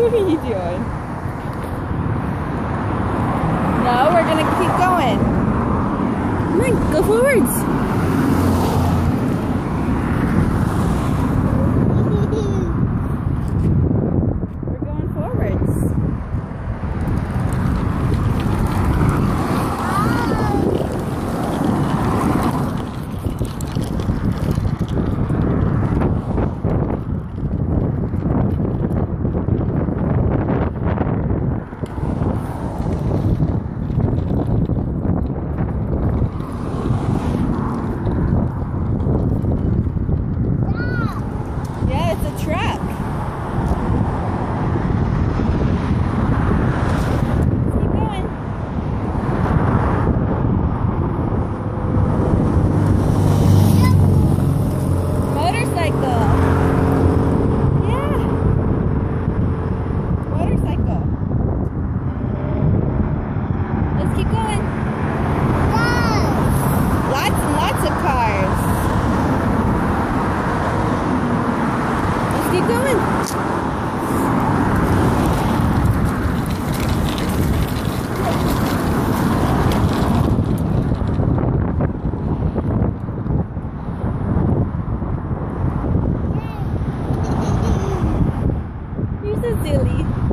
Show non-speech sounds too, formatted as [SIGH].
[LAUGHS] going. No, we're gonna keep going. Come on, go forwards. silly.